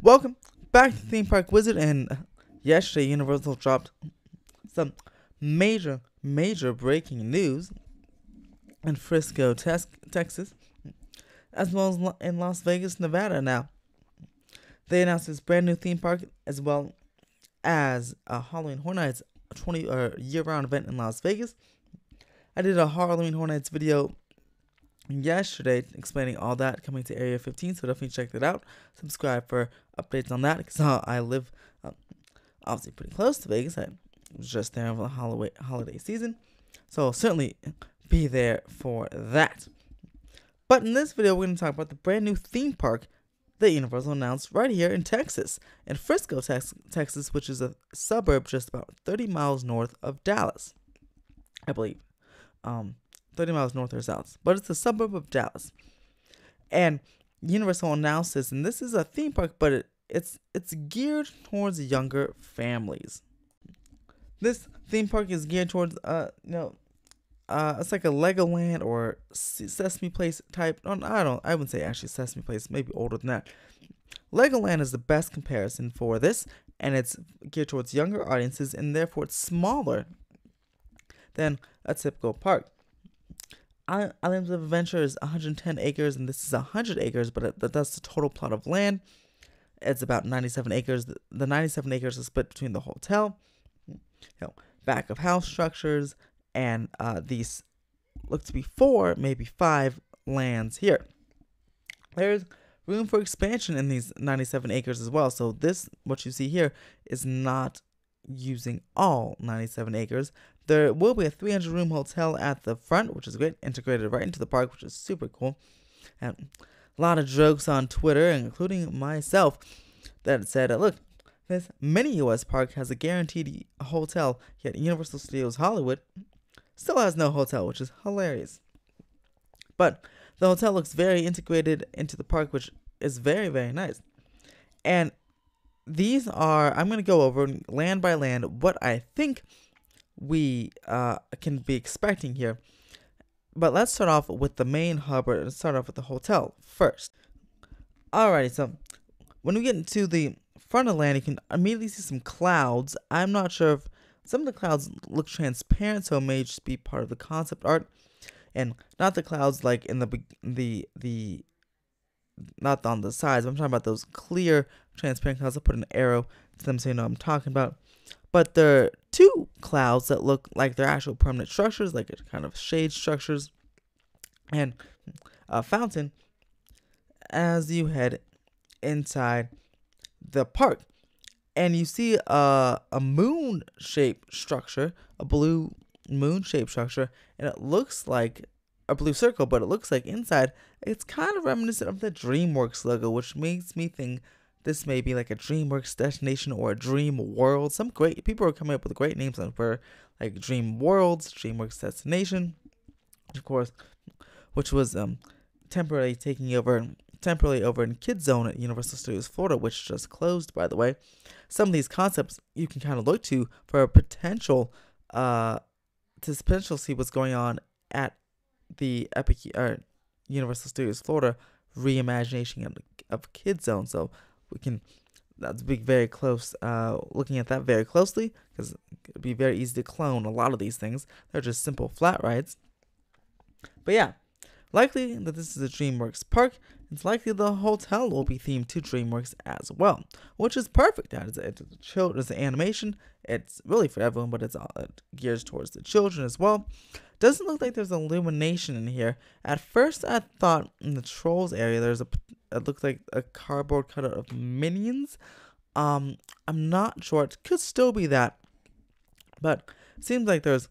Welcome back to Theme Park Wizard, and yesterday Universal dropped some major, major breaking news in Frisco, Texas, as well as in Las Vegas, Nevada. Now, they announced this brand new theme park as well as a Halloween Horror Nights 20 or year-round event in Las Vegas. I did a Halloween Horror Nights video yesterday explaining all that coming to Area 15, so definitely check that out. Subscribe for updates on that because I live um, obviously pretty close to Vegas. I was just there over the holiday holiday season, so I'll certainly be there for that. But in this video, we're going to talk about the brand new theme park that Universal announced right here in Texas, in Frisco, Tex- Texas, which is a suburb just about 30 miles north of Dallas, I believe. Um, 30 miles north or south, but it's a suburb of Dallas. And Universal this, and this is a theme park, but it, it's it's geared towards younger families. This theme park is geared towards uh you know uh it's like a Legoland or Sesame Place type. No, I don't. I wouldn't say actually Sesame Place. Maybe older than that. Legoland is the best comparison for this, and it's geared towards younger audiences, and therefore it's smaller than a typical park. Islands of Adventure is 110 acres, and this is 100 acres, but that's the total plot of land. It's about 97 acres. The 97 acres is split between the hotel, you know, back of house structures, and uh, these look to be four, maybe five lands here. There's room for expansion in these 97 acres as well. So this, what you see here, is not using all 97 acres. There will be a 300 room hotel at the front, which is great, integrated right into the park, which is super cool. And a lot of jokes on Twitter, including myself, that said, look, this mini US park has a guaranteed hotel, yet Universal Studios Hollywood still has no hotel, which is hilarious. But the hotel looks very integrated into the park, which is very, very nice. And these are, I'm going to go over land by land what I think we uh, can be expecting here. But let's start off with the main hub, let's start off with the hotel first. Alrighty, so when we get into the front of land, you can immediately see some clouds. I'm not sure if some of the clouds look transparent, so it may just be part of the concept art, and not the clouds like in the the the not on the sides. I'm talking about those clear, transparent clouds. I'll put an arrow to them so you know I'm talking about. But there are two clouds that look like they're actual permanent structures, like kind of shade structures, and a fountain as you head inside the park. And you see a, a moon shaped structure, a blue moon shaped structure, and it looks like a blue circle, but it looks like inside it's kind of reminiscent of the DreamWorks logo, which makes me think this may be like a DreamWorks destination or a Dream World. Some great people are coming up with great names for like Dream Worlds, DreamWorks Destination, of course, which was um temporarily taking over temporarily over in Kids Zone at Universal Studios Florida, which just closed by the way. Some of these concepts you can kind of look to for a potential uh to potential see what's going on at the Epic or Universal Studios Florida reimagination of, of Kid Zone. So we can that's be very close. Uh, looking at that very closely because it'd be very easy to clone a lot of these things. They're just simple flat rides. But yeah, likely that this is a DreamWorks park. It's likely the hotel will be themed to DreamWorks as well, which is perfect. That is it's a children, it's an animation. It's really for everyone, but it's all, it gears towards the children as well. Doesn't look like there's illumination in here. At first, I thought in the trolls area there's a it looks like a cardboard cutout of minions. Um, I'm not sure. It could still be that, but seems like there's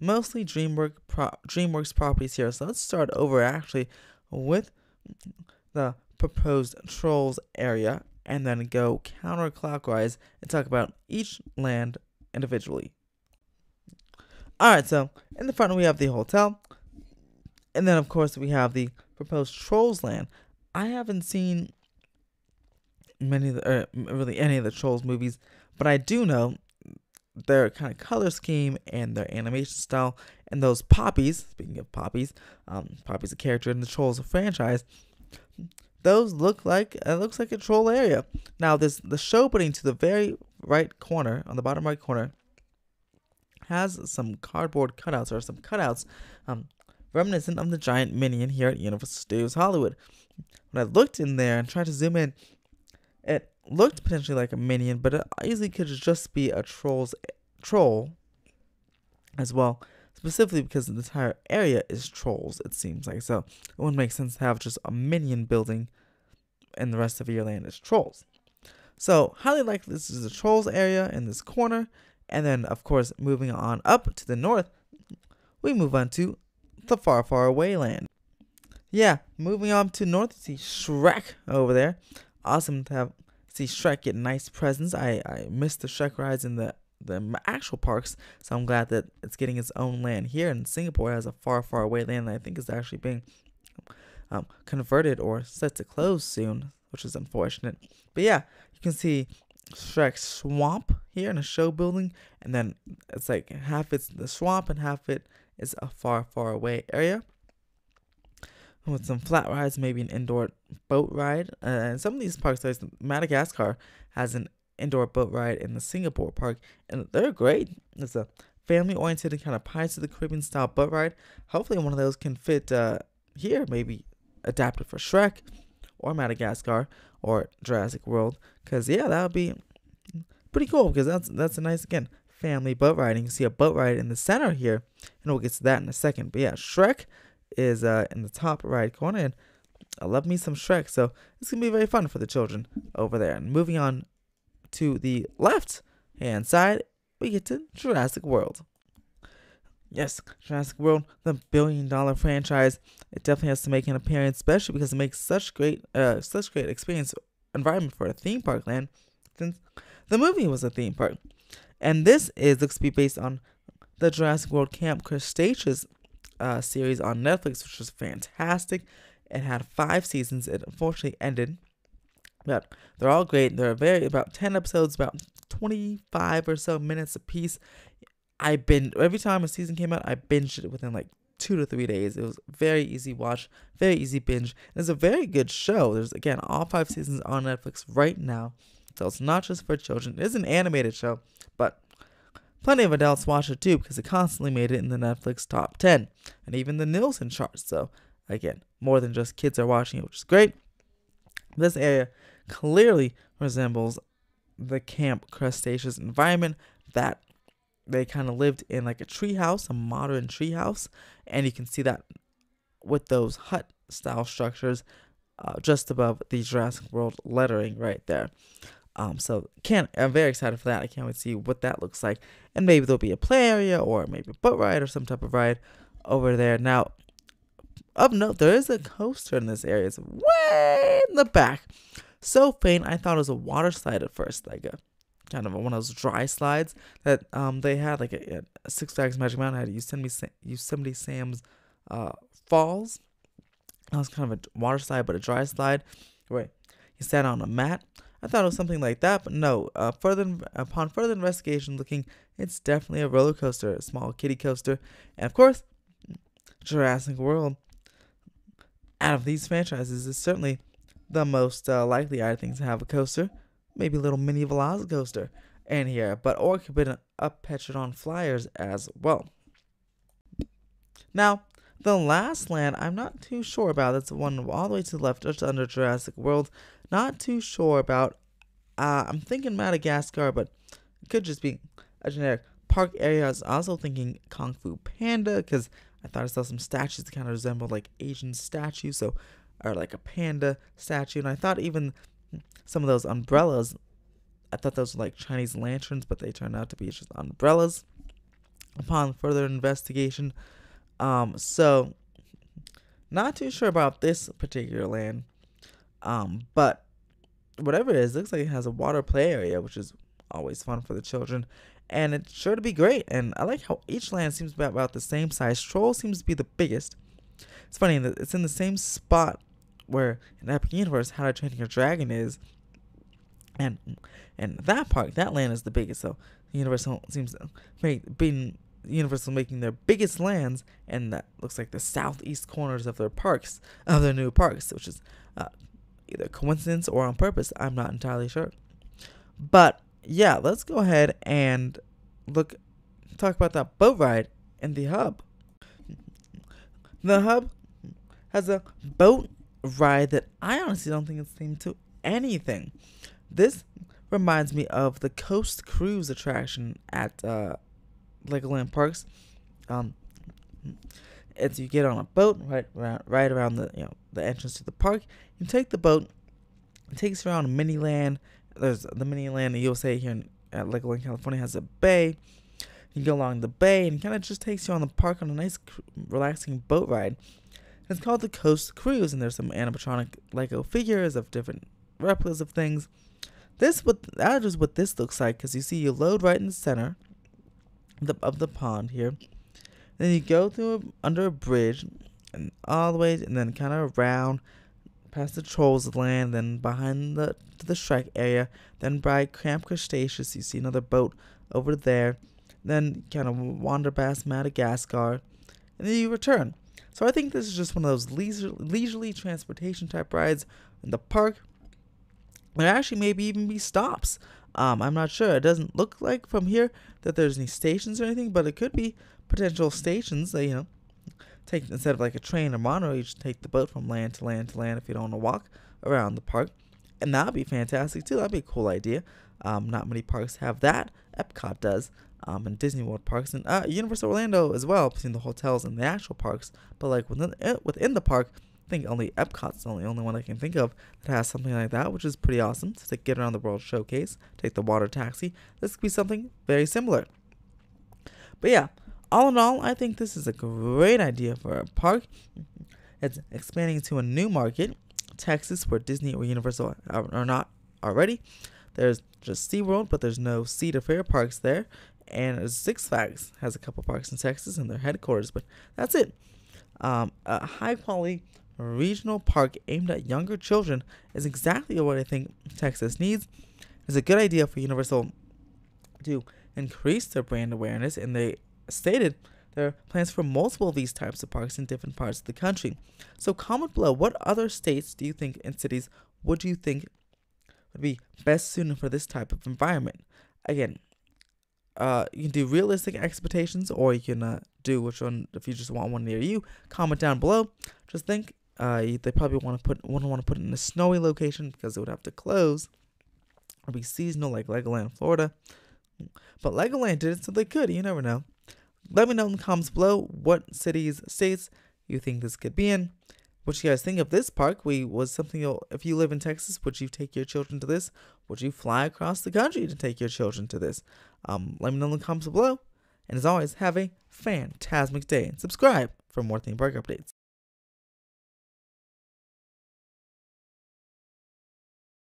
mostly DreamWorks pro- DreamWorks properties here. So let's start over actually with the proposed trolls area, and then go counterclockwise and talk about each land individually. Alright, so in the front we have the hotel. And then of course we have the proposed Trolls land. I haven't seen many of the, er, or really any of the Trolls movies, but I do know their kind of color scheme and their animation style and those poppies. Speaking of poppies, um, Poppy's a character in the Trolls franchise. those look like it looks like a troll area. Now this the show putting to the very right corner on the bottom right corner has some cardboard cutouts or some cutouts um, reminiscent of the giant minion here at Universal Studios Hollywood. When I looked in there and tried to zoom in, it looked potentially like a minion, but it easily could just be a troll's troll as well. Specifically because the entire area is trolls, it seems like. So it wouldn't make sense to have just a minion building and the rest of your land is trolls. So highly likely this is the trolls area in this corner. And then of course moving on up to the north, we move on to the far, far away land. Yeah, moving on to north, see Shrek over there. Awesome to have see Shrek get nice presents. I I missed the Shrek rides in the the actual parks, so I'm glad that it's getting its own land here. And Singapore has a far, far away land that I think is actually being um, converted or set to close soon, which is unfortunate. But yeah, you can see Shrek swamp here in a show building, and then it's like half it's the swamp and half it is a far, far away area with some flat rides, maybe an indoor boat ride. Uh, and some of these parks, like Madagascar, has an indoor boat ride in the Singapore park, and they're great. It's a family oriented kind of Pirates of the Caribbean style boat ride. Hopefully, one of those can fit uh, here, maybe adapted for Shrek or Madagascar or Jurassic World. Because, yeah, that would be pretty cool because that's, that's a nice, again, family boat ride. And you can see a boat ride in the center here, and we'll get to that in a second. But yeah, Shrek is uh, in the top right corner, and I love me some Shrek, so it's gonna be very fun for the children over there. And moving on to the left hand side, we get to Jurassic World. Yes, Jurassic World, the billion dollar franchise, it definitely has to make an appearance, especially because it makes such great, uh, such great experience environment for a theme park land, since the movie was a theme park, and this is looks to be based on the Jurassic World Camp Cretaceous uh, series on Netflix, which was fantastic. It had five seasons. It unfortunately ended but they're all great. They're very about ten episodes, about twenty five or so minutes a piece. I been every time a season came out, I binged it within like two to three days. It was very easy watch, very easy binge. It's a very good show. There's again all five seasons on Netflix right now, so it's not just for children. It is an animated show, but plenty of adults watch it too because it constantly made it in the Netflix top ten and even the Nielsen charts. So again, more than just kids are watching it, which is great. This area clearly resembles the Camp Cretaceous environment that they kind of lived in like a treehouse, a modern treehouse, and you can see that with those hut style structures uh, just above the Jurassic World lettering right there. Um, so can't I'm very excited for that. I can't wait to see what that looks like, and maybe there'll be a play area or maybe a boat ride or some type of ride over there. Now, of note, there is a coaster in this area. It's way in the back so faint I thought it was a water slide at first, like a kind of one of those dry slides that um they had like a, a Six Flags Magic Mountain had Yosemite Yosemite Sam's uh falls. That was kind of a water slide, but a dry slide. Where you sat on a mat. I thought it was something like that, but no. Uh, further upon further investigation, looking, it's definitely a roller coaster, a small kiddie coaster, and of course, Jurassic World. Out of these franchises, is certainly the most uh, likely I think to have a coaster, maybe a little mini Velocicoaster in here, but or it could be an up Pteranodon Flyers as well. Now, the last land I'm not too sure about. That's the one all the way to the left, just under Jurassic World. Not too sure about. Uh, I'm thinking Madagascar, but it could just be a generic park area. I was also thinking Kung Fu Panda because I thought I saw some statues that kind of resembled like Asian statues. So or like a panda statue. And I thought even some of those umbrellas, I thought those were like Chinese lanterns, but they turned out to be just umbrellas upon further investigation. Um, so not too sure about this particular land. Um, but whatever it is, it looks like it has a water play area, which is always fun for the children. And it's sure to be great. And I like how each land seems to be about the same size. Troll seems to be the biggest. It's funny that it's in the same spot where in Epic Universe How to Train Your Dragon is, and and that park, that land is the biggest. So Universal seems make being Universal making their biggest lands, and that looks like the southeast corners of their parks, of their new parks, which is uh, either coincidence or on purpose. I'm not entirely sure. But yeah, let's go ahead and look talk about that boat ride in the hub. The hub has a boat ride that I honestly don't think it's themed to anything. This reminds me of the Coast Cruise attraction at uh, Legoland Parks. Um, it's you get on a boat right around, right around the you know the entrance to the park. You take the boat. It takes you around mini land. There's the mini land you'll say here in, at Legoland, California has a bay. You go along the bay and kind of just takes you on the park on a nice, relaxing boat ride. It's called the Coast Cruise, and there's some animatronic Lego figures of different replicas of things. This what that is what this looks like because you see you load right in the center of the, of the pond here. Then you go through a, under a bridge and all the way and then kind of around past the Trolls land, then behind the to the Shrek area, then by Camp Cretaceous you see another boat over there, then kind of wander past Madagascar, and then you return. So I think this is just one of those leisure, leisurely transportation type rides in the park. There actually maybe even be stops. Um, I'm not sure. It doesn't look like from here that there's any stations or anything, but it could be potential stations you know, take instead of like a train or monorail, you just take the boat from land to land to land if you don't want to walk around the park. And that'd be fantastic too. That'd be a cool idea. Um, not many parks have that. Epcot does. Um, and Disney World parks and uh, Universal Orlando as well, between the hotels and the actual parks. But like within eh, within the park, I think only Epcot's the only, only one I can think of that has something like that, which is pretty awesome. To take, get around the world showcase, take the water taxi. This could be something very similar. But yeah, all in all, I think this is a great idea for a park. It's expanding to a new market, Texas, where Disney or Universal are not already. There's just SeaWorld, but there's no Cedar Fair parks there. And Six Flags has a couple parks in Texas and their headquarters, but that's it. Um, a high quality regional park aimed at younger children is exactly what I think Texas needs. It's a good idea for Universal to increase their brand awareness, and they stated there are plans for multiple of these types of parks in different parts of the country. So comment below what other states do you think and cities would you think would be best suited for this type of environment? Again, uh, you can do realistic expectations or you can uh, do which one if you just want one near you. Comment down below. Just think uh, they probably want to put wouldn't want to put it in a snowy location because it would have to close or be seasonal like Legoland, Florida. But Legoland did it so they could. You never know. Let me know in the comments below what cities, states you think this could be in. What you guys think of this park? We was something you'll, if you live in Texas, would you take your children to this? Would you fly across the country to take your children to this? Um, let me know in the comments below. And as always, have a fantastic day and subscribe for more theme park updates.